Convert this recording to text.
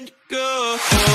and go.